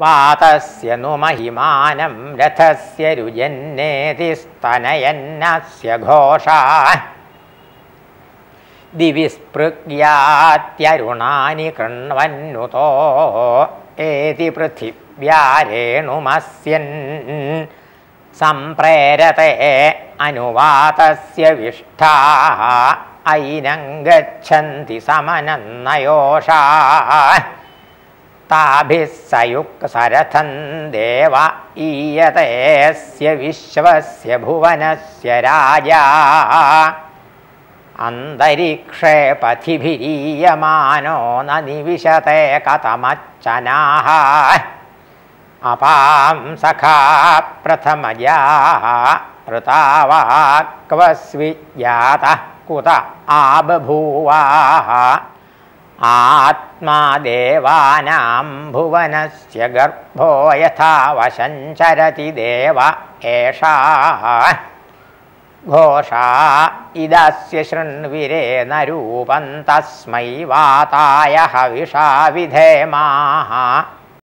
വാതസ്യനുമഹിമാനം നു ഘോഷ. ദിവിസ്പൃഗ്യാത്യരുണാനി കൃണ്വന്നുതോ ഏതി പൃഥിവ്യാരേണുമസ്യൻ. സംപ്രേരത്തെ അനുവാതസ്യ വിഷ്ഠാ. ഐനം ഗച്ഛന്തി സമനന്നയോഷാ. ताभिः सयुक्सरथं देव ईयतेऽस्य विश्वस्य भुवनस्य राजा। अन्तरिक्षे पथिभिरीयमानो न निविशते कथमच्चनाः अपां सखा प्रथमजाः ऋतावाक्वस्विज्ञातः कुत आबभूवाः आत्मा देवानां भुवनस्य गर्भो यथा वशञ्चरति देव एषा। घोषा इदस्य शृण्विरे न रूपं तस्मै वाताय हविषा विधेमाः